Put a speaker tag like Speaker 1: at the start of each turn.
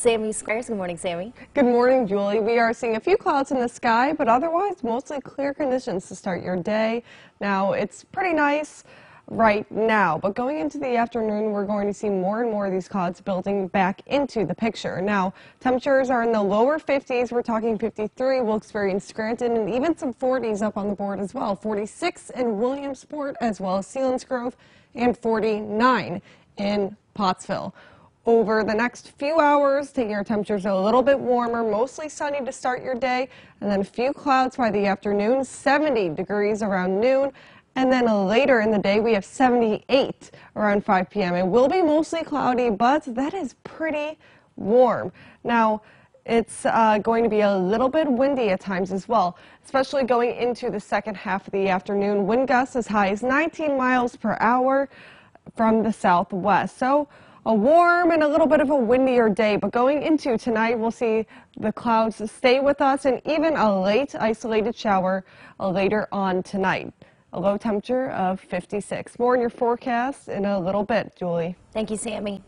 Speaker 1: Sami Squires. Good morning, Sami.
Speaker 2: Good morning, Julie. We are seeing a few clouds in the sky, but otherwise mostly clear conditions to start your day. Now, it's pretty nice right now, but going into the afternoon, we're going to see more and more of these clouds building back into the picture. Now, temperatures are in the lower 50s. We're talking 53. We'll experience Scranton and even some 40s up on the board as well. 46 in Williamsport as well as Selinsgrove and 49 in Pottsville over the next few hours, taking our temperatures a little bit warmer, mostly sunny to start your day, and then a few clouds by the afternoon, 70 degrees around noon. And then later in the day, we have 78 around 5 p.m. It will be mostly cloudy, but that is pretty warm. Now, it's uh, going to be a little bit windy at times as well, especially going into the second half of the afternoon. Wind gusts as high as 19 miles per hour from the southwest. So a warm and a little bit of a windier day, but going into tonight, we'll see the clouds stay with us and even a late isolated shower later on tonight. A low temperature of 56. More in your forecast in a little bit, Julie.
Speaker 1: Thank you, Sami.